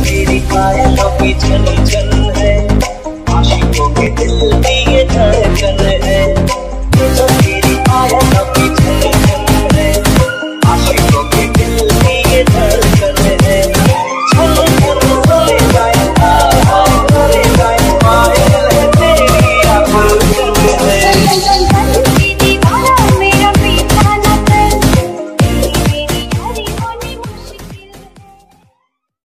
मेरी काया की चली चली।